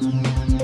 Música